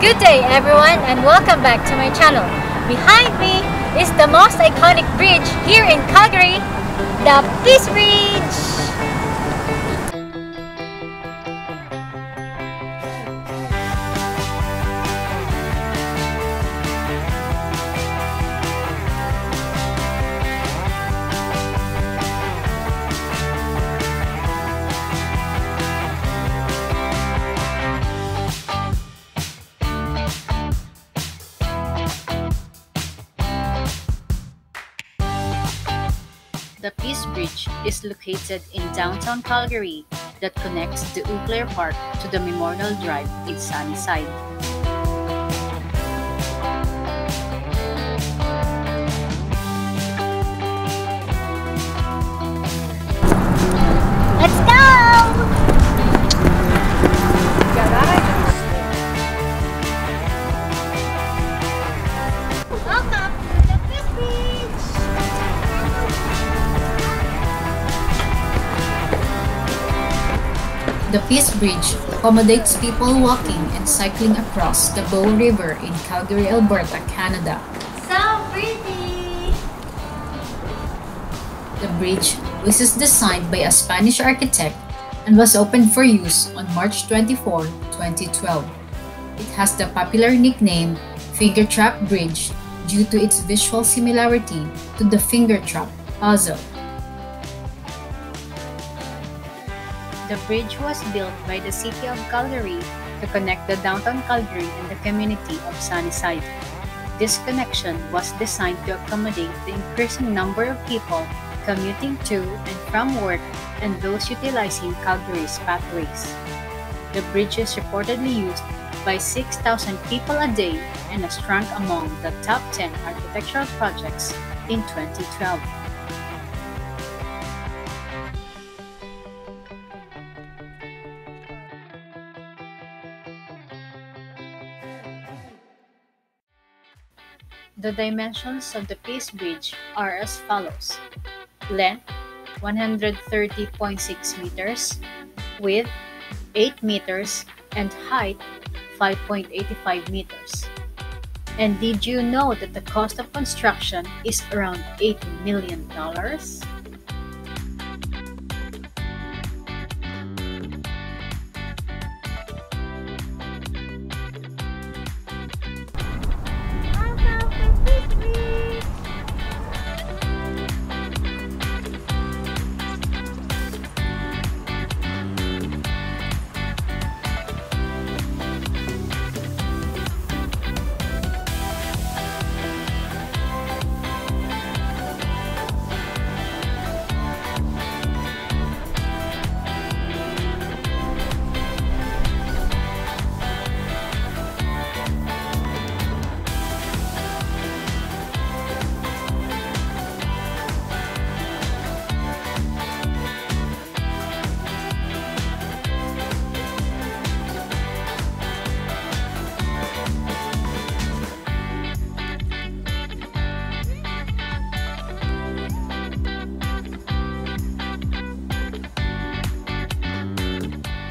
Good day everyone and welcome back to my channel. Behind me is the most iconic bridge here in Calgary, the Peace Bridge! Bridge is located in downtown Calgary that connects the Eau Claire Park to the Memorial Drive in Sunnyside. The Peace Bridge accommodates people walking and cycling across the Bow River in Calgary, Alberta, Canada. So pretty! The bridge, which is designed by a Spanish architect and was opened for use on March 24, 2012. It has the popular nickname Finger Trap Bridge due to its visual similarity to the finger trap puzzle. The bridge was built by the City of Calgary to connect the downtown Calgary and the community of Sunnyside. This connection was designed to accommodate the increasing number of people commuting to and from work and those utilizing Calgary's pathways. The bridge is reportedly used by 6,000 people a day and is ranked among the top 10 architectural projects in 2012. The dimensions of the Peace Bridge are as follows. Length 130.6 meters, width 8 meters, and height 5.85 meters. And did you know that the cost of construction is around $8 million?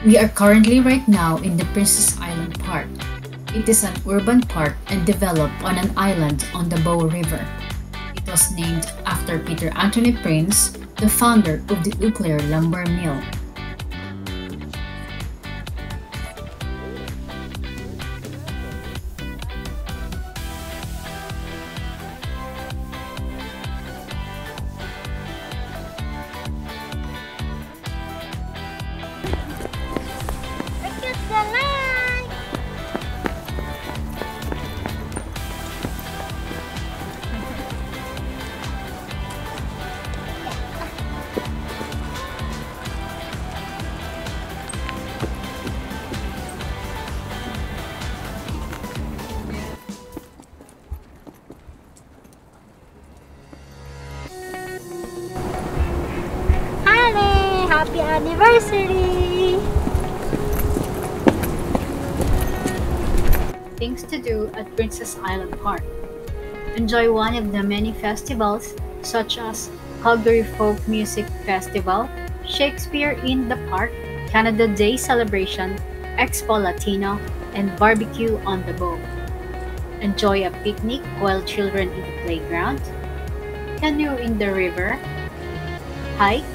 We are currently right now in the Prince's Island Park. It is an urban park and developed on an island on the Bow River. It was named after Peter Anthony Prince, the founder of the Eau Lumber Mill. Happy anniversary! Things to do at Prince's Island Park. Enjoy one of the many festivals such as Calgary Folk Music Festival, Shakespeare in the Park, Canada Day Celebration, Expo Latino, and barbecue on the boat. Enjoy a picnic while children in the playground. Canoe in the river. Hike,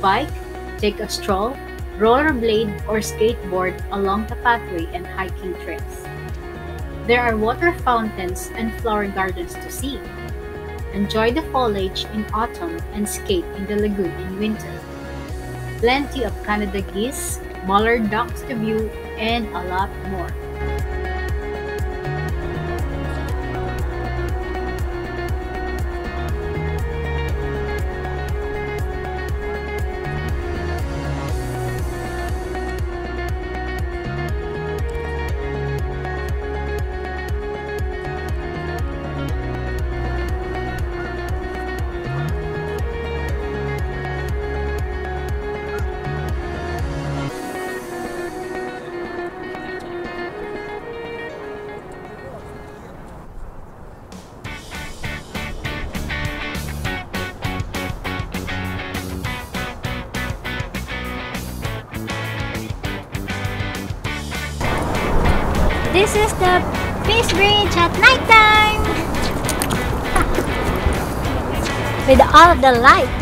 bike, take a stroll, rollerblade or skateboard along the pathway and hiking trails. There are water fountains and flower gardens to see. Enjoy the foliage in autumn and skate in the lagoon in winter. Plenty of Canada geese, mallard ducks to view, and a lot more. This is the Peace Bridge at nighttime! With all the lights.